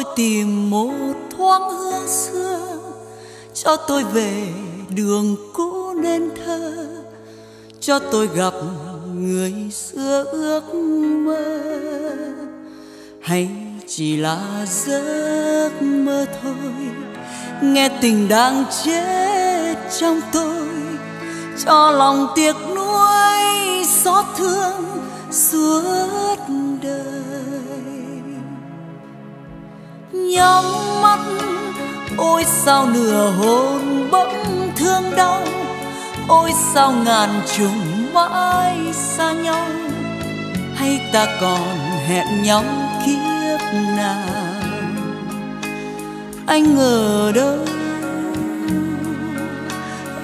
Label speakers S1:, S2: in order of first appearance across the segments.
S1: tôi tìm một thoáng hương xưa, cho tôi về đường cũ nên thơ, cho tôi gặp người xưa ước mơ. Hay chỉ là giấc mơ thôi, nghe tình đang chết trong tôi, cho lòng tiếc nuối xót thương xưa. Nhắm mắt. Ôi sao nửa hồn bỗng thương đau. Ôi sao ngàn trùng mãi xa nhau. Hay ta còn hẹn nhau kiếp nào? Anh ở đâu?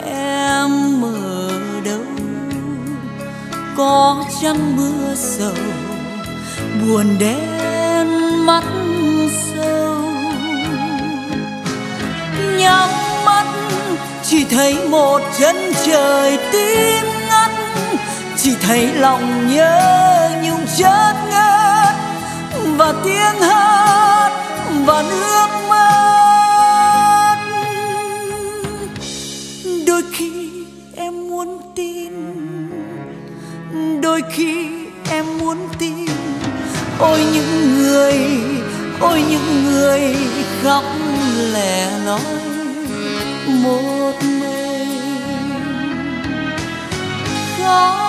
S1: Em ở đâu? Có chăng mưa sầu buồn đen mắt? Nhắm mắt, chỉ thấy một chân trời tím ngắt, chỉ thấy lòng nhớ nhung chớt ngất và tiếng hát, và nước mắt. Đôi khi em muốn tin, đôi khi em muốn tin, ôi những người, ôi những người khóc lẻ loi. Khóc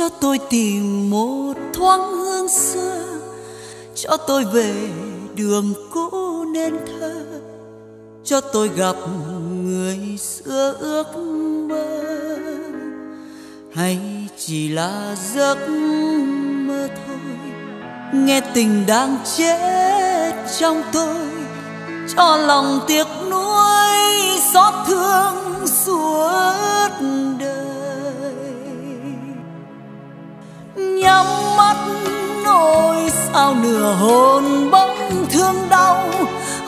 S1: cho tôi tìm một thoáng hương xưa, cho tôi về đường cũ nên thơ, cho tôi gặp người xưa ước mơ. Hay chỉ là giấc mơ thôi, nghe tình đang chết trong tôi, cho lòng tiếc nuối xót thương suốt nhắm mắt, ôi sao nửa hồn bỗng thương đau,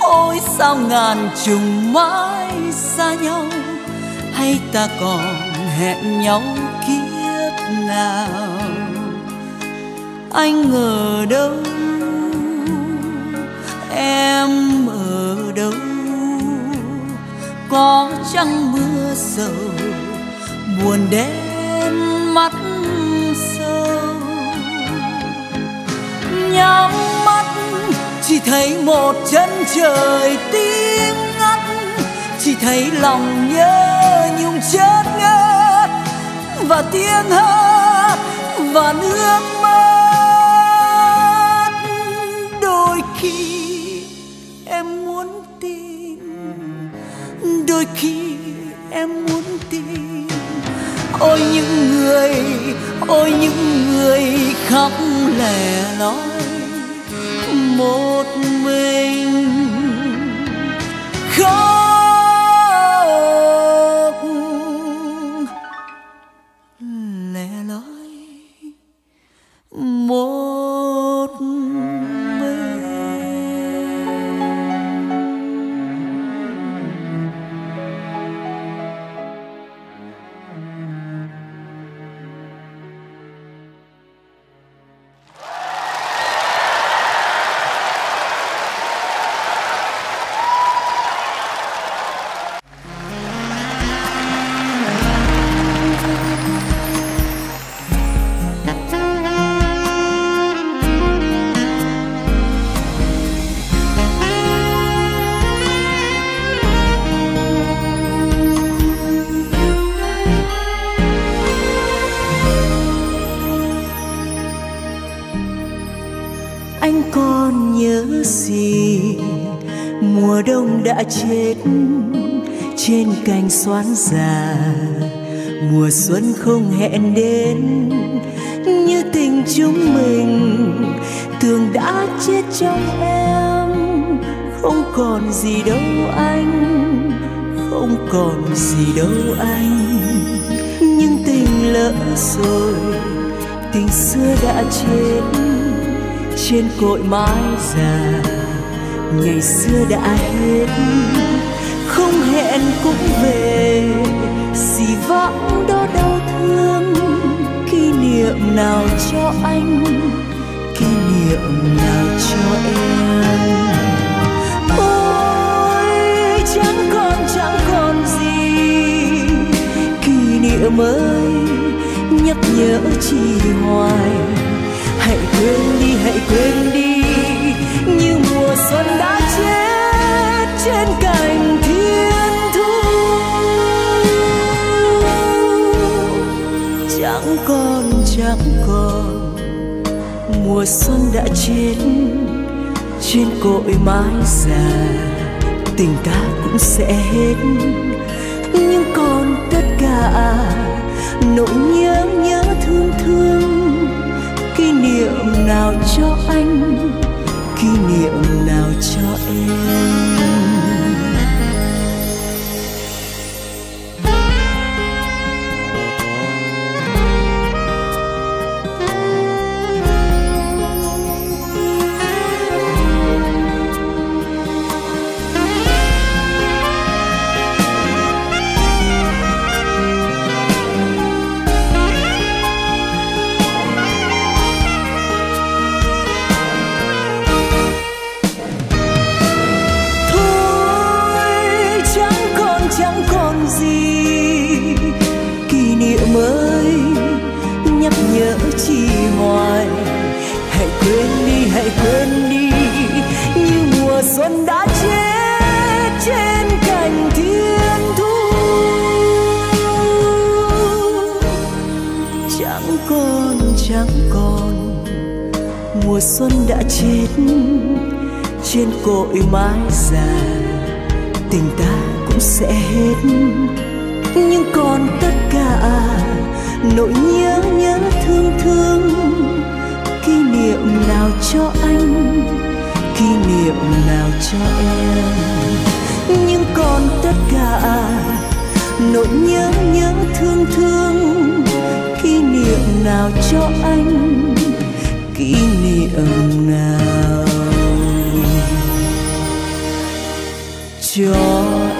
S1: ôi sao ngàn trùng mãi xa nhau. Hay ta còn hẹn nhau kiếp nào? Anh ở đâu? Em ở đâu? Có chăng mưa sầu, buồn đến mắt nhắm mắt, chỉ thấy một chân trời tím ngắt, chỉ thấy lòng nhớ nhung chết ngất và tiếng hát, và nước mắt. Đôi khi em muốn tin, đôi khi em muốn tin ôi những người ôi những người khóc lẻ loi. Một mình anh còn nhớ gì? Mùa đông đã chết, trên cành xoán già. Mùa xuân không hẹn đến, như tình chúng mình. Thường đã chết trong em, không còn gì đâu anh, không còn gì đâu anh. Nhưng tình lỡ rồi, tình xưa đã chết trên cội mái già. Ngày xưa đã hết, không hẹn cũng về. Xì vãng đó đau thương, kỷ niệm nào cho anh, kỷ niệm nào cho em. Ôi, chẳng còn chẳng còn gì. Kỷ niệm ơi, nhắc nhở chi hoài hãy quên đi, hãy quên đi. Như mùa xuân đã chết trên cành thiên thu. Chẳng còn chẳng còn, mùa xuân đã chết trên cội mái già tình ta cũng sẽ hết, nhưng còn tất cả nỗi nhớ nhớ thương thương nào cho anh kỷ niệm nào cho em? Đã chết. Trên cội mái già, tình ta cũng sẽ hết. Nhưng còn tất cả nỗi nhớ nhớ thương thương, kỷ niệm nào cho anh, kỷ niệm nào cho em. Nhưng còn tất cả nỗi nhớ nhớ thương thương, kỷ niệm nào cho anh kỷ niệm nào? Cho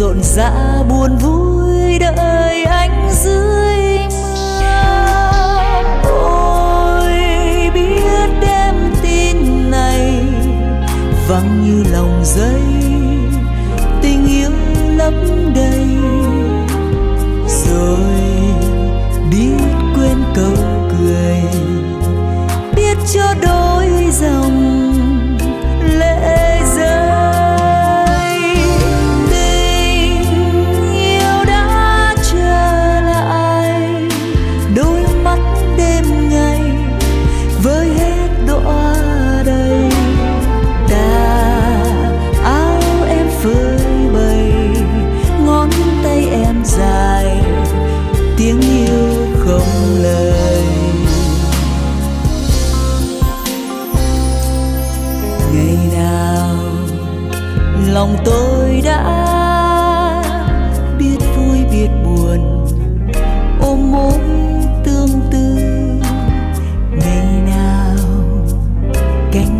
S1: rộn rã buồn vui đợi anh dưới mưa ôi, biết đêm tin này vắng như lòng giấy, tình yêu lấp đầy. Rồi biết quên câu cười, biết cho đôi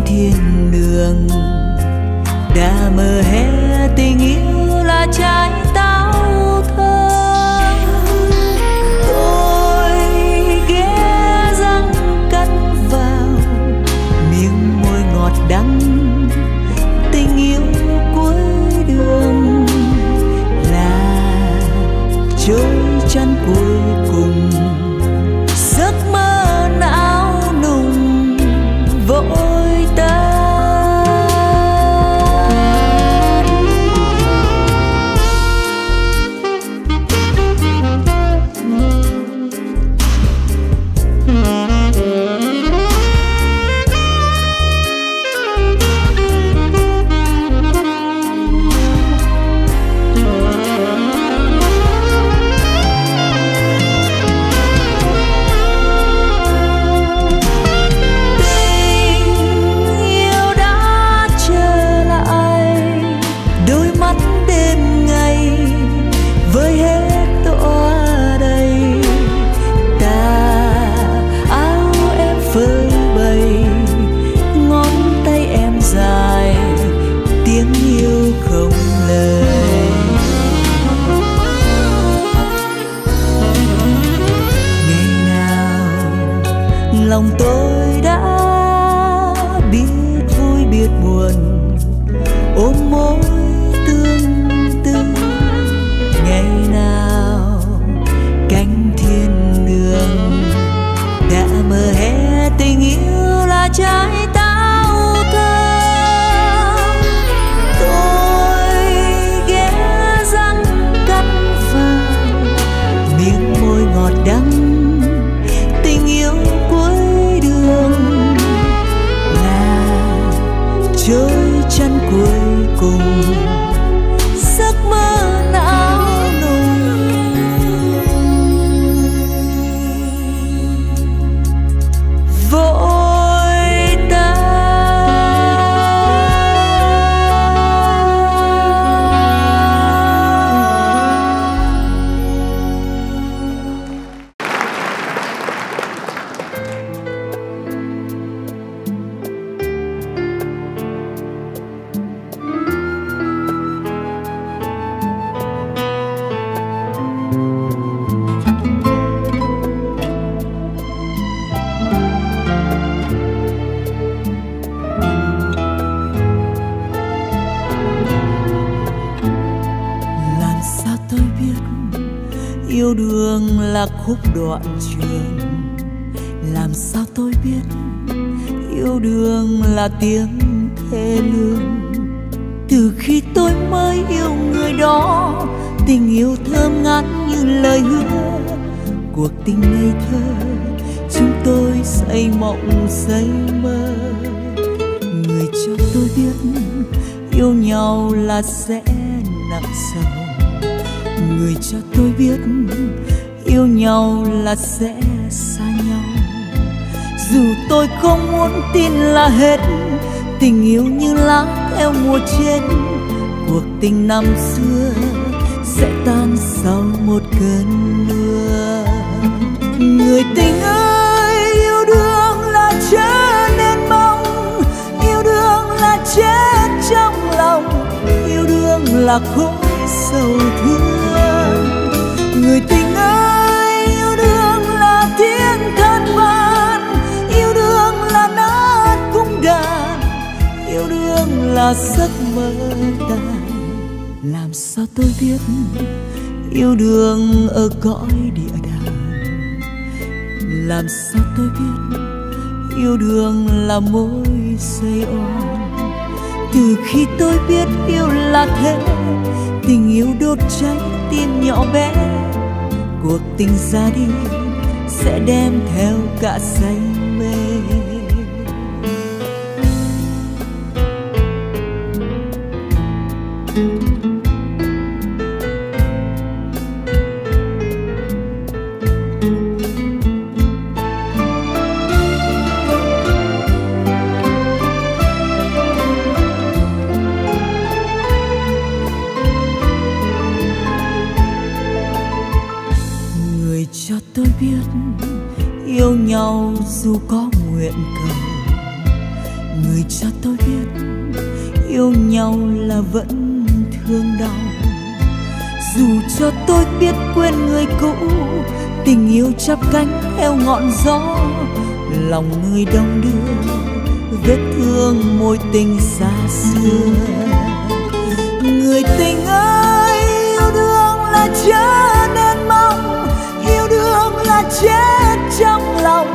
S1: thiên đường. Đã mơ hé tình yêu là trái là khúc đoạn trường làm sao tôi biết yêu đương là tiếng thê lương? Từ khi tôi mới yêu người đó, tình yêu thơm ngát như lời hứa. Cuộc tình ngây thơ, chúng tôi xây mộng, xây mơ. Người cho tôi biết yêu nhau là sẽ nặng sầu. Người cho tôi biết yêu nhau là sẽ xa nhau. Dù tôi không muốn tin là hết, tình yêu như lá theo mùa chết cuộc tình năm xưa sẽ tan sau một cơn mưa. Người tình ơi, yêu đương là trở nên mong. Yêu đương là chết trong lòng. Yêu đương là khối sầu thương người tình là giấc mơ tàn làm sao tôi biết yêu đương ở cõi địa đàng? Làm sao tôi biết yêu đương là mối dây oan? Từ khi tôi biết yêu là thế, tình yêu đốt cháy tim nhỏ bé. Cuộc tình ra đi sẽ đem theo cả say yêu chắp cánh theo ngọn gió, lòng người đông đưa, vết thương mối tình xa xưa. Người tình ơi, yêu đương là trở nên mong, yêu đương là chết trong lòng,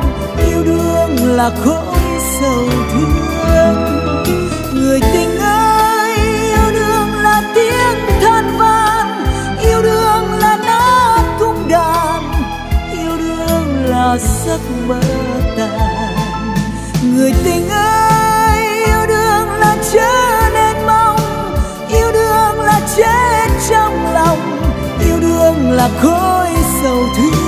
S1: yêu đương là khối sầu thương người tình đương giấc mơ tàn. Người tình ơi, yêu đương là trở nên mong. Yêu đương là chết trong lòng. Yêu đương là khối sầu thương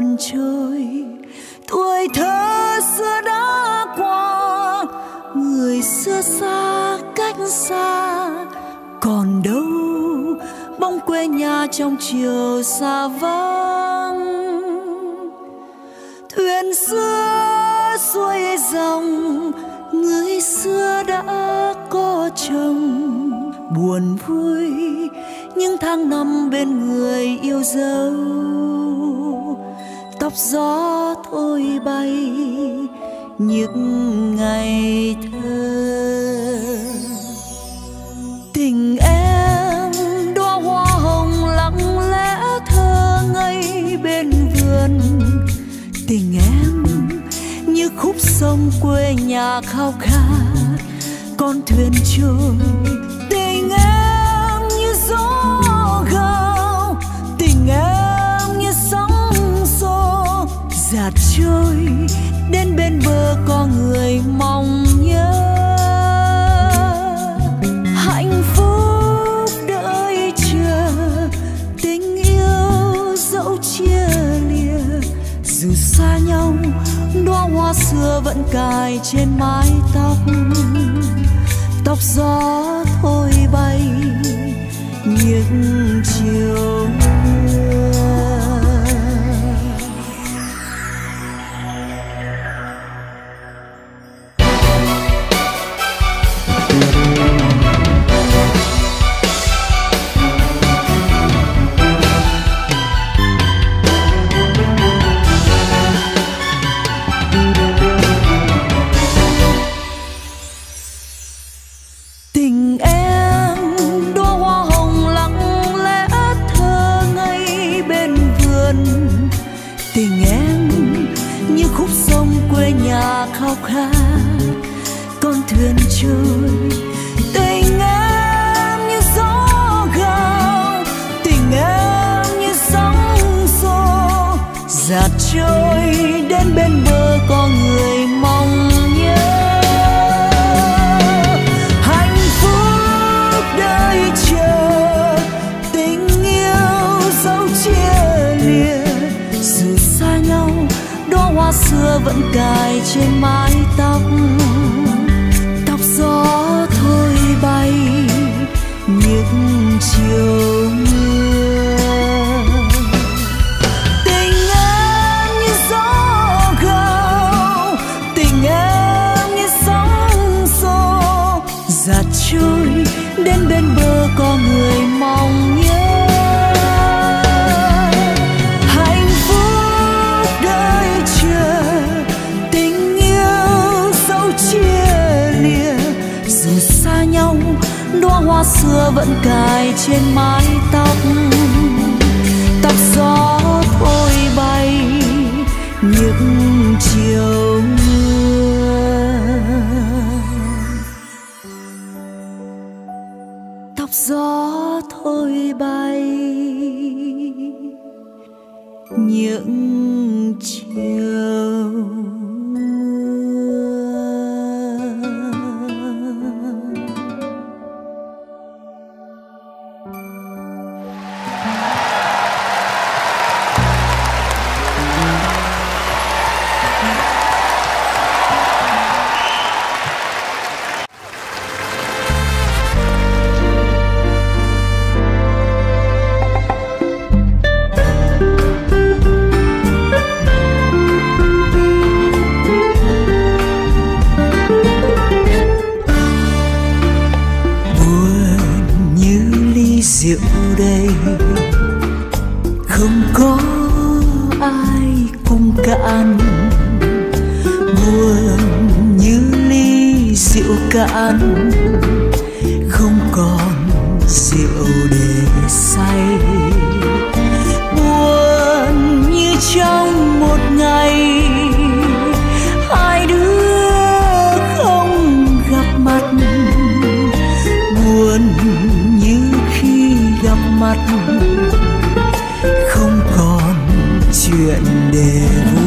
S1: buồn trôi. Tuổi thơ xưa đã qua, người xưa xa cách xa. Còn đâu, bóng quê nhà trong chiều xa vắng. Thuyền xưa xuôi dòng, người xưa đã có chồng. Buồn vui, những tháng năm bên người yêu dấu tóc gió thôi bay, những ngày thơ. Tình em đóa hoa hồng lặng lẽ thơ ngây bên vườn. Tình em như khúc sông quê nhà khao khát, con thuyền trôi giạt trôi, đến bên bờ có người mong nhớ. Hạnh phúc đợi chờ, tình yêu dẫu chia lìa. Dù xa nhau, đóa hoa xưa vẫn cài trên mái tóc. Tóc gió thôi bay những chiều đóa hoa xưa vẫn cài trên mái tóc. Tóc gió thôi bay những cạn buồn như ly rượu cạn không còn rượu để say. Buồn như trong một ngày, hai đứa không gặp mặt. Buồn như khi gặp mặt, không còn chuyện để vui.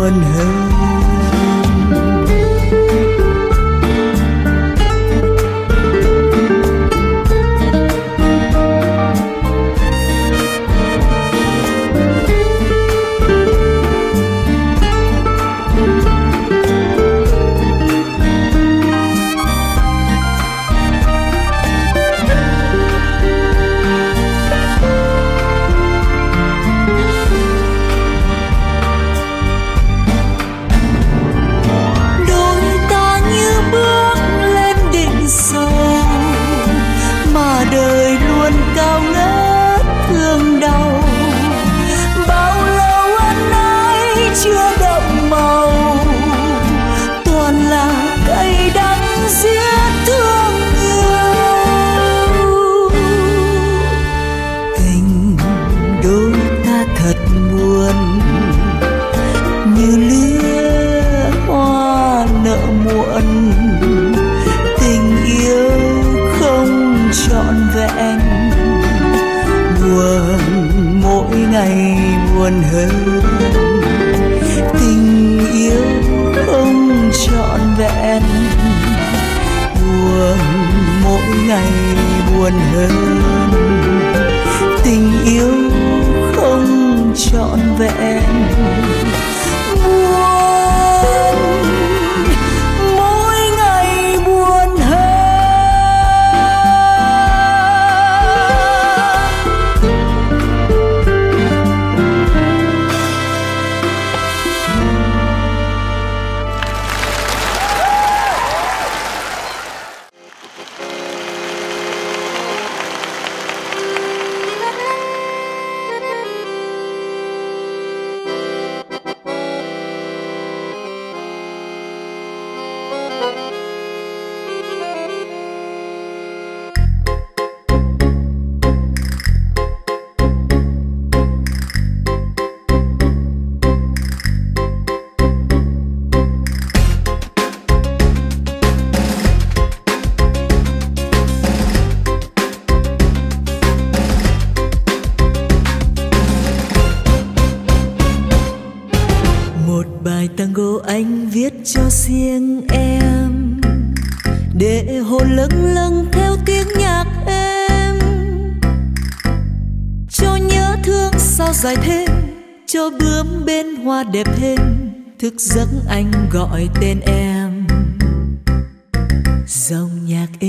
S1: Buồn hơn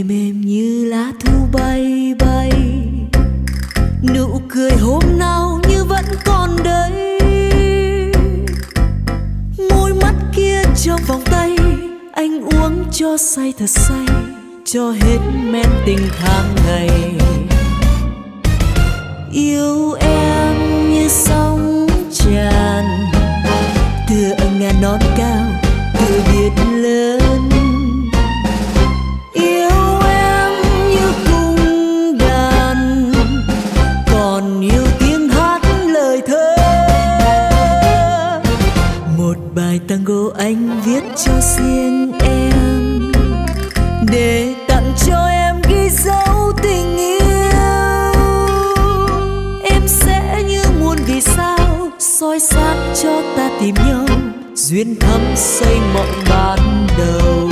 S1: mềm mềm như lá thu bay bay nụ cười hôm nào như vẫn còn đây môi mắt kia trong vòng tay, anh uống cho say thật say, cho hết men tình tháng ngày yêu em như sóng tràn, tựa ngàn non cao, tựa biết. Cho ta tìm nhau duyên thắm xây mộng ban đầu.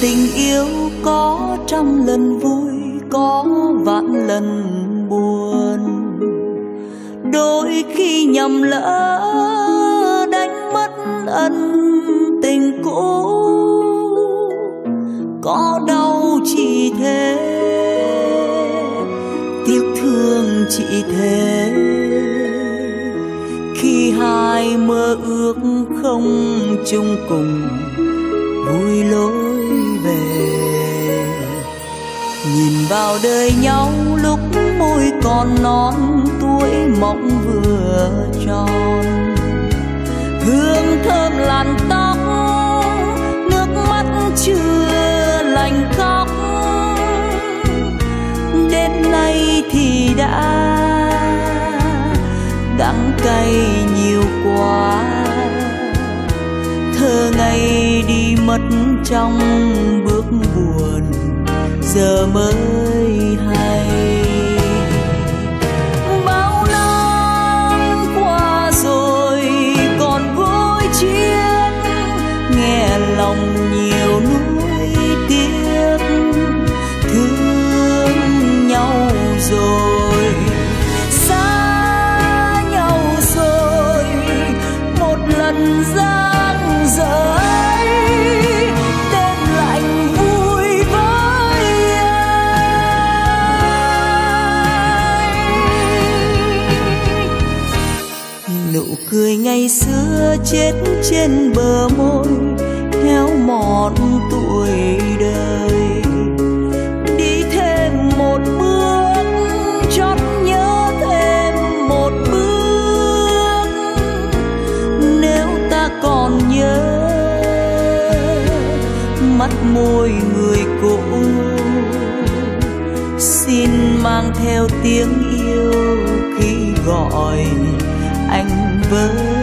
S1: tình yêu có trăm lần vui, có vạn lần buồn. Đôi khi nhầm lỡ, đánh mất ân tình cũ. Có đau chỉ thế, tiếc thương chỉ thế. Khi hai mơ ước không chung cùng vào đời nhau lúc môi còn non, tuổi mộng vừa tròn. Hương thơm làn tóc, nước mắt chưa lành khóc. Đêm nay thì đã đắng cay nhiều quá. Thơ ngày đi mất trong giờ mới cười ngày xưa chết trên bờ môi, héo mòn tuổi đời. Đi thêm một bước, chót nhớ thêm một bước. Nếu ta còn nhớ, mắt môi người cũ, xin mang theo tiếng 奔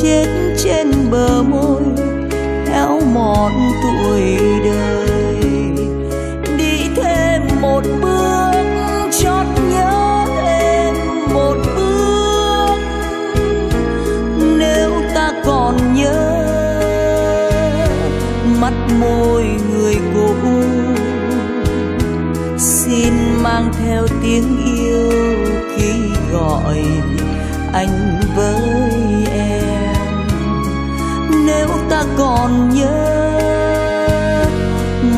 S1: 渐渐 còn nhớ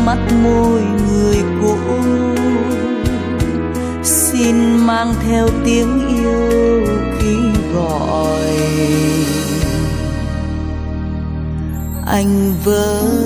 S1: mắt môi người cũ. Xin mang theo tiếng yêu khi gọi. Anh với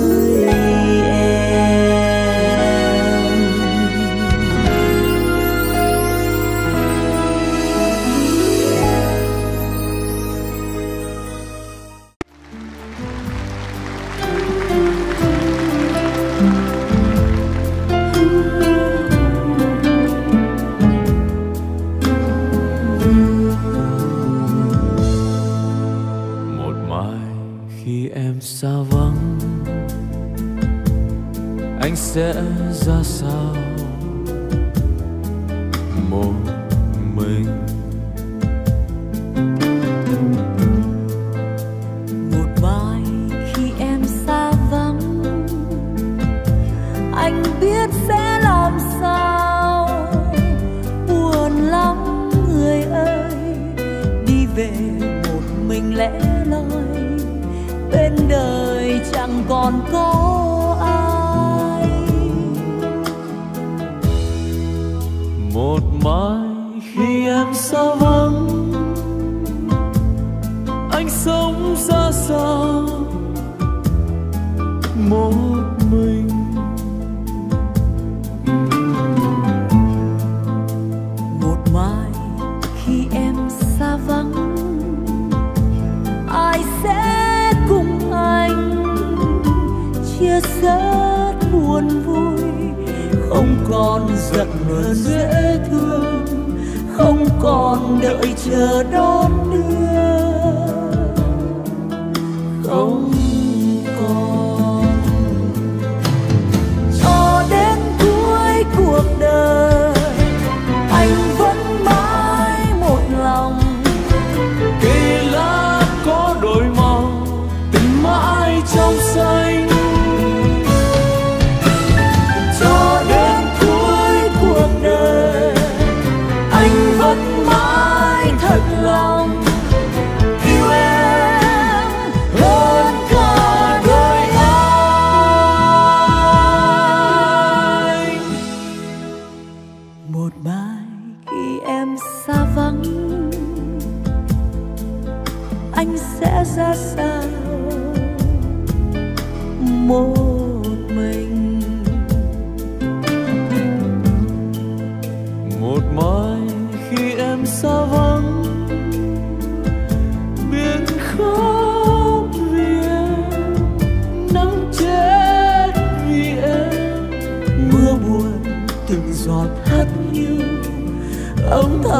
S1: con giận dễ thương không còn đợi chờ đón đưa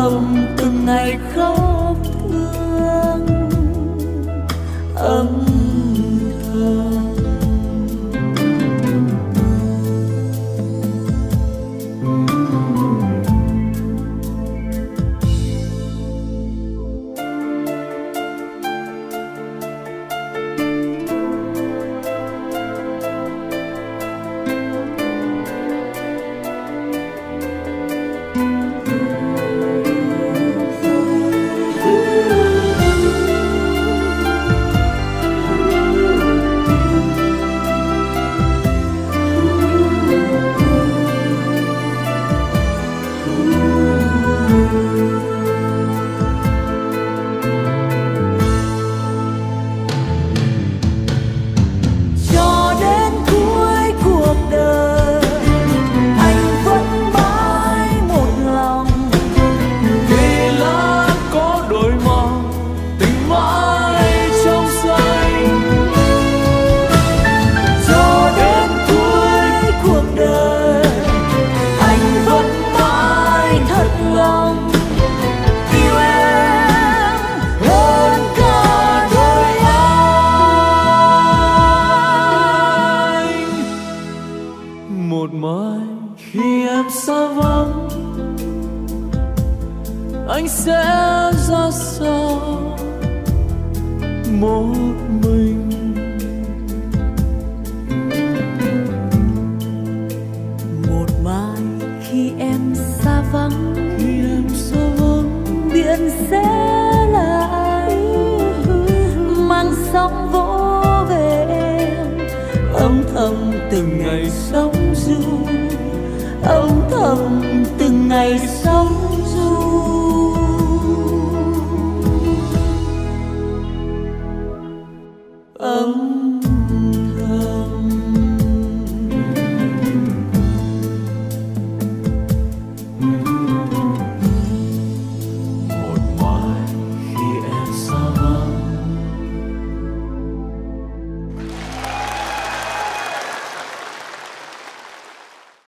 S1: lòng từng ngày khóc thương. Âm